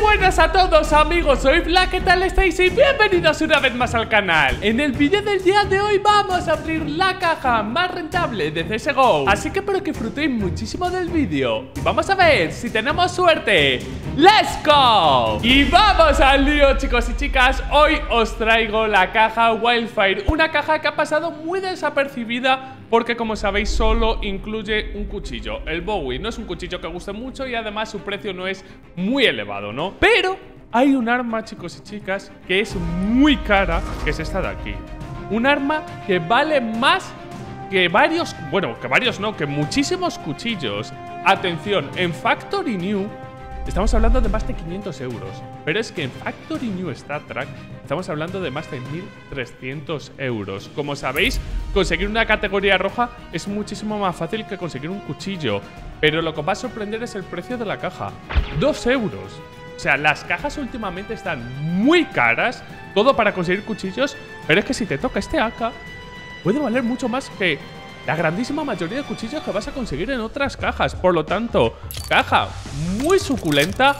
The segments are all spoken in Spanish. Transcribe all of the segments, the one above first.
buenas a todos amigos, soy Black, ¿qué tal estáis? Y bienvenidos una vez más al canal. En el vídeo del día de hoy vamos a abrir la caja más rentable de CSGO Así que espero que disfrutéis muchísimo del vídeo. Y vamos a ver si tenemos suerte. ¡Let's go! Y vamos al lío chicos y chicas. Hoy os traigo la caja Wildfire. Una caja que ha pasado muy desapercibida porque como sabéis solo incluye un cuchillo. El Bowie no es un cuchillo que guste mucho y además su precio no es muy elevado, ¿no? Pero hay un arma, chicos y chicas, que es muy cara, que es esta de aquí. Un arma que vale más que varios, bueno, que varios no, que muchísimos cuchillos. Atención, en Factory New Estamos hablando de más de 500 euros, pero es que en Factory New Star Trek estamos hablando de más de 1.300 euros. Como sabéis, conseguir una categoría roja es muchísimo más fácil que conseguir un cuchillo, pero lo que va a sorprender es el precio de la caja. 2 euros. O sea, las cajas últimamente están muy caras, todo para conseguir cuchillos, pero es que si te toca este AK, puede valer mucho más que la grandísima mayoría de cuchillos que vas a conseguir en otras cajas. Por lo tanto, caja muy suculenta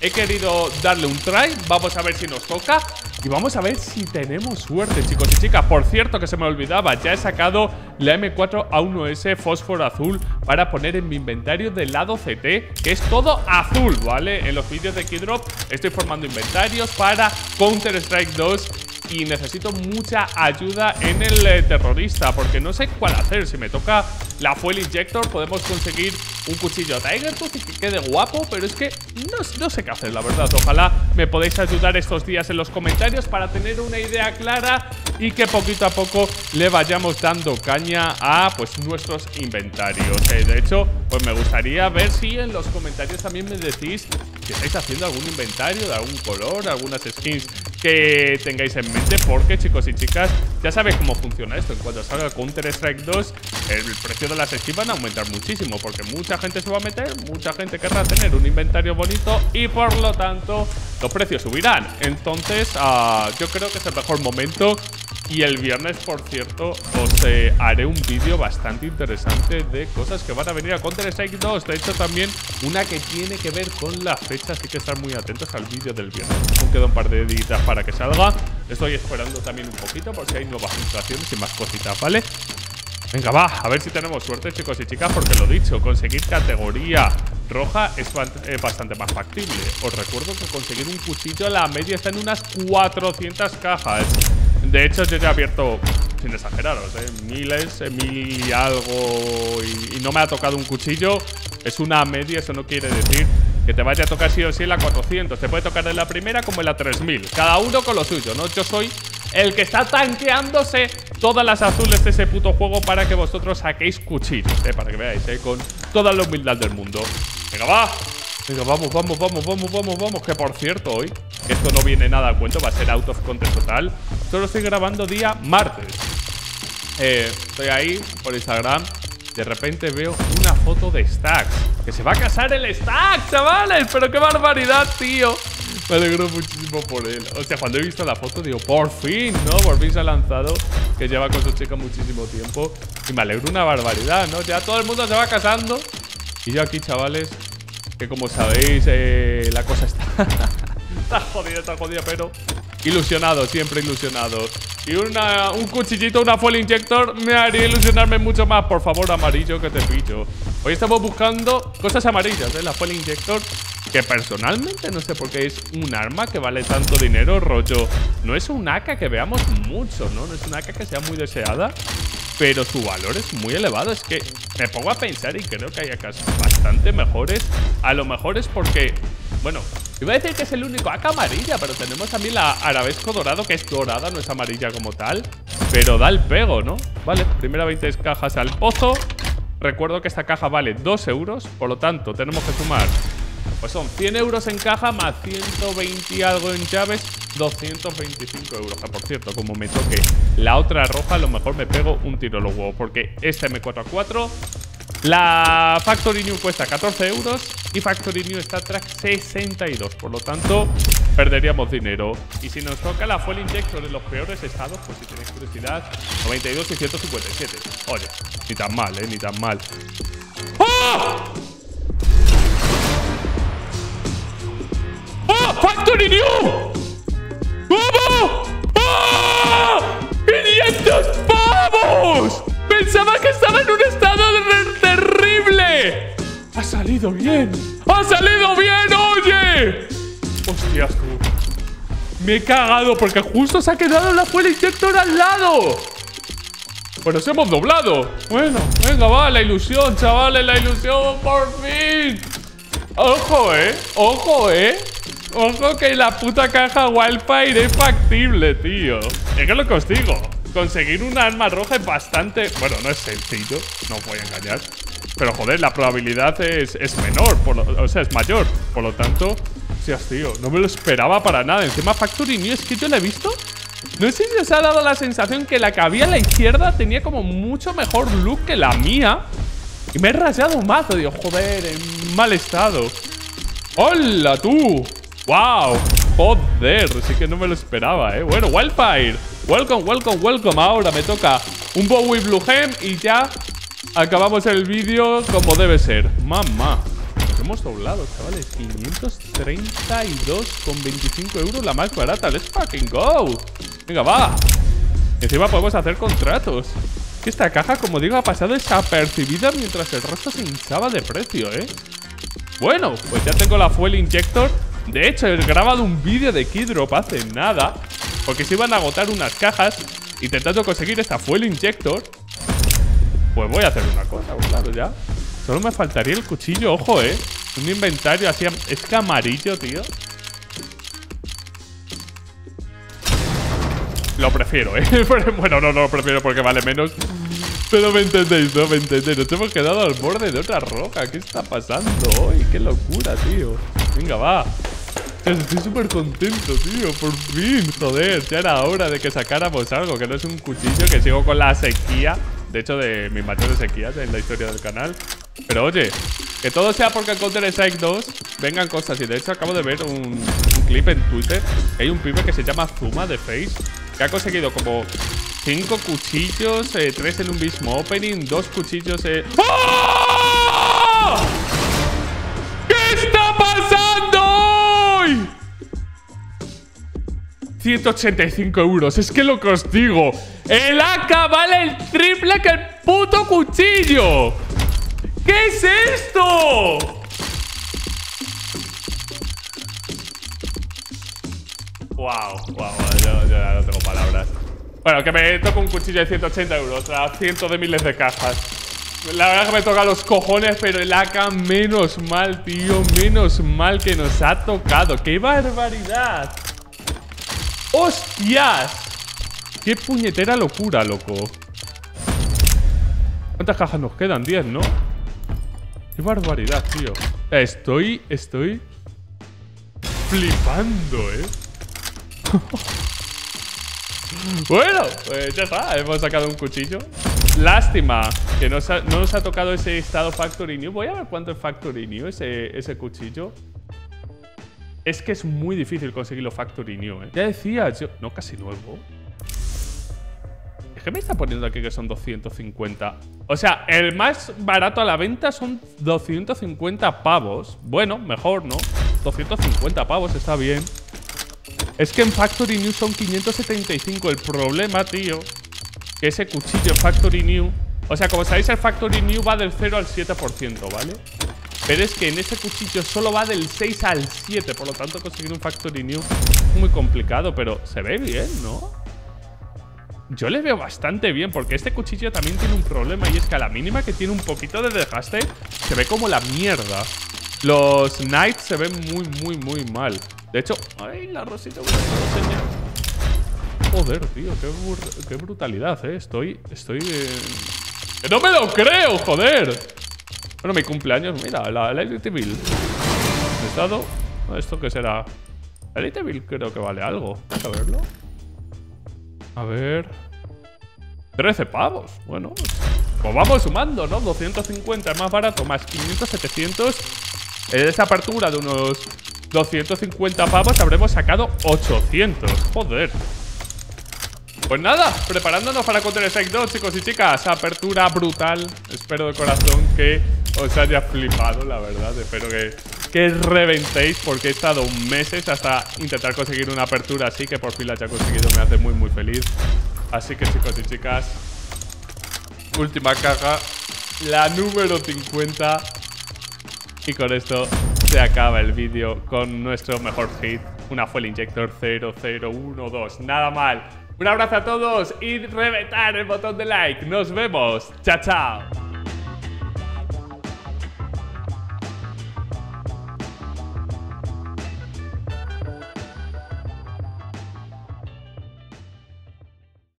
He querido darle un try Vamos a ver si nos toca Y vamos a ver si tenemos suerte, chicos y chicas Por cierto, que se me olvidaba Ya he sacado la M4A1S fósforo azul Para poner en mi inventario del lado CT Que es todo azul, ¿vale? En los vídeos de Keydrop estoy formando inventarios Para Counter-Strike 2 y necesito mucha ayuda en el eh, terrorista porque no sé cuál hacer. Si me toca la Fuel Injector podemos conseguir un cuchillo Tiger Tooth y que quede guapo, pero es que no, sé qué hacer, la verdad. Ojalá me podáis ayudar estos días en los comentarios para tener una idea clara y que poquito a poco le vayamos dando caña a pues nuestros inventarios. Eh, de hecho, pues me gustaría ver si en los comentarios también me decís si estáis haciendo algún inventario de algún color, algunas skins que tengáis en mente porque chicos y chicas ya sabéis cómo funciona esto. En cuanto salga Counter Strike 2 el precio de las skins van a aumentar muchísimo porque mucha gente se va a meter mucha gente querrá tener un inventario bonito y por lo tanto los precios subirán entonces uh, yo creo que es el mejor momento y el viernes, por cierto, os eh, haré un vídeo bastante interesante de cosas que van a venir a Counter-Strike 2. De hecho, también una que tiene que ver con la fecha, así que estar muy atentos al vídeo del viernes. Aún queda un par de editas para que salga. Estoy esperando también un poquito por si hay nuevas filtraciones y más cositas, ¿vale? Venga, va, a ver si tenemos suerte, chicos y chicas, porque lo dicho, conseguir categoría roja es bastante más factible. Os recuerdo que conseguir un cuchillo, la media está en unas 400 cajas. De hecho, yo ya he abierto, sin exageraros, ¿eh? miles, eh, mil y algo, y, no me ha tocado un cuchillo. Es una media, eso no quiere decir que te vaya a tocar sí o sí en la 400. Te puede tocar en la primera como en la 3000. Cada uno con lo suyo, ¿no? Yo soy el que está tanqueándose todas las azules de ese puto juego para que vosotros saquéis cuchillos, ¿eh? Para que veáis, ¿eh? Con toda la humildad del mundo. Venga, va. Venga, vamos, vamos, vamos, vamos, vamos, vamos. Que por cierto, hoy, esto no viene nada a cuento, va a ser out of content total. Solo estoy grabando día martes. Eh, estoy ahí por Instagram. De repente veo una foto de Stacks. Que se va a casar el Stacks, chavales. Pero qué barbaridad, tío. Me alegro muchísimo por él. O sea, cuando he visto la foto digo, por fin, ¿no? Por fin se ha lanzado. Que lleva con su chica muchísimo tiempo. Y me alegro una barbaridad, ¿no? Ya todo el mundo se va casando. Y yo aquí, chavales, que como sabéis, eh, la cosa está... jodida, está jodida, pero... Ilusionado, siempre ilusionado. Y una, un cuchillito, una fuel injector me haría ilusionarme mucho más. Por favor, amarillo, que te pillo. Hoy estamos buscando cosas amarillas, ¿eh? La fuel injector que personalmente no sé por qué es un arma que vale tanto dinero, rollo. No es un AK que veamos mucho, ¿no? No es un AK que sea muy deseada pero su valor es muy elevado. Es que me pongo a pensar y creo que hay acá bastante mejores. A lo mejor es porque, bueno, iba a decir que es el único AK amarilla, pero tenemos también la arabesco dorado, que es dorada, no es amarilla como tal. Pero da el pego, ¿no? Vale, primera 20 cajas al pozo. Recuerdo que esta caja vale 2 euros, por lo tanto tenemos que sumar pues son 100 euros en caja más 120 y algo en llaves, 225 euros. Que por cierto, como me toque la otra roja, a lo mejor me pego un tiro los huevos. Porque este M4A4, la Factory New cuesta 14 euros y Factory New Star Track 62. Por lo tanto, perderíamos dinero. Y si nos toca la Fuel Injector en los peores estados, pues si tenéis curiosidad, 92 y 157. Oye, ni tan mal, ¿eh? Ni tan mal. ¡Ah! Factory New! En un estado terrible. Ha salido bien. ¡Ha salido bien, oye! Hostias, tú. Me he cagado porque justo se ha quedado la fuel inyector al lado. Pues nos hemos doblado. Bueno, venga, va, la ilusión, chavales, la ilusión, por fin. Ojo, eh. Ojo, eh. Ojo que la puta caja Wildfire es factible, tío. Es que lo digo. Conseguir una arma roja es bastante... Bueno, no es sencillo, no os voy a engañar. Pero joder, la probabilidad es, menor, o sea, es mayor. Por lo tanto, no me lo esperaba para nada. Encima Factory New, es que yo la he visto. No sé si os ha dado la sensación que la que había a la izquierda tenía como mucho mejor look que la mía. Y me he rayado un mazo, digo, joder, en mal estado. ¡Hola, tú! ¡Wow! Joder, sí que no me lo esperaba, ¿eh? Bueno, Wildfire. Welcome, welcome, welcome. Ahora me toca un Bowie Blue Gem y ya acabamos el vídeo como debe ser. Mamá. Nos hemos doblado, chavales. 532,25 euros la más barata. Let's fucking go. Venga, va. Encima podemos hacer contratos. Esta caja, como digo, ha pasado desapercibida mientras el resto se hinchaba de precio, ¿eh? Bueno, pues ya tengo la Fuel Injector de hecho, he grabado un vídeo de Keydrop hace nada Porque se iban a agotar unas cajas Intentando conseguir esta Fuel Injector Pues voy a hacer una cosa, pues claro, ya Solo me faltaría el cuchillo, ojo, eh Un inventario así, es que amarillo, tío Lo prefiero, ¿eh? bueno, no, no lo prefiero porque vale menos Pero me entendéis, ¿no? Me entendéis Nos hemos quedado al borde de otra roca ¿Qué está pasando hoy? ¡Qué locura, tío! Venga, va Estoy súper contento, tío. Por fin, joder. Ya era hora de que sacáramos algo. Que no es un cuchillo, que sigo con la sequía. De hecho, de mis mayores sequías en la historia del canal. Pero oye, que todo sea porque en Counter Strike 2 vengan cosas. Y de hecho, acabo de ver un, clip en Twitter. Que hay un pibe que se llama Zuma de Face. Que ha conseguido como 5 cuchillos, 3 eh, en un mismo opening, 2 cuchillos. Eh... ¡Oh! 185 euros. Es que lo que os digo. El AK vale el triple que el puto cuchillo. ¿Qué es esto? Wow, wow, yo, ya no tengo palabras. Bueno, que me toca un cuchillo de 180 euros a cientos de miles de cajas. La verdad que me toca los cojones, pero el AK menos mal, tío. Menos mal que nos ha tocado. ¡Qué barbaridad! ¡Hostias! ¡Qué puñetera locura, loco! ¿Cuántas cajas nos quedan? 10, ¿no? ¡Qué barbaridad, tío! Estoy... Estoy... Flipando, ¿eh? bueno, pues ya está. Hemos sacado un cuchillo. Lástima que no, nos ha tocado ese estado Factory New. Voy a ver cuánto es Factory New ese, ese cuchillo. Es que es muy difícil conseguirlo Factory New, ¿eh? Ya decía yo... No, casi nuevo. Es que me está poniendo aquí que son 250. O sea, el más barato a la venta son 250 pavos. Bueno, mejor, ¿no? 250 pavos está bien. Es que en Factory New son 575. El problema, tío, que ese cuchillo Factory New... O sea, como sabéis, el Factory New va del 0 al 7%, ¿vale? Pero es que en ese cuchillo solo va del 6 al 7 Por lo tanto conseguir un Factory New es muy complicado Pero se ve bien, ¿no? Yo le veo bastante bien Porque este cuchillo también tiene un problema Y es que a la mínima que tiene un poquito de desgaste Se ve como la mierda Los Knights se ven muy, muy, muy mal De hecho... ¡Ay, la rosita! Joder, tío, qué, brutalidad, ¿eh? Estoy... Estoy... ¡Que no me lo creo, joder! Bueno, mi cumpleaños, mira, la Elite Bill. Estado. ¿Esto qué será? La Elite Bill creo que vale algo. Vamos a verlo. A ver. 13 pavos. Bueno, pues vamos sumando, ¿no? 250 es más barato, más 500, 700. En esa apertura de unos 250 pavos habremos sacado 800. Joder. Pues nada, preparándonos para Counter Strike 2, chicos y chicas. Apertura brutal. Espero de corazón que os haya flipado, la verdad. Espero que, que reventéis porque he estado meses hasta intentar conseguir una apertura así que por fin la haya conseguido. Me hace muy, muy feliz. Así que, chicos y chicas, última caja, la número 50. Y con esto se acaba el vídeo con nuestro mejor hit, una Fuel Injector 0012. Nada mal. Un abrazo a todos y reventar el botón de like. Nos vemos. Chao, chao.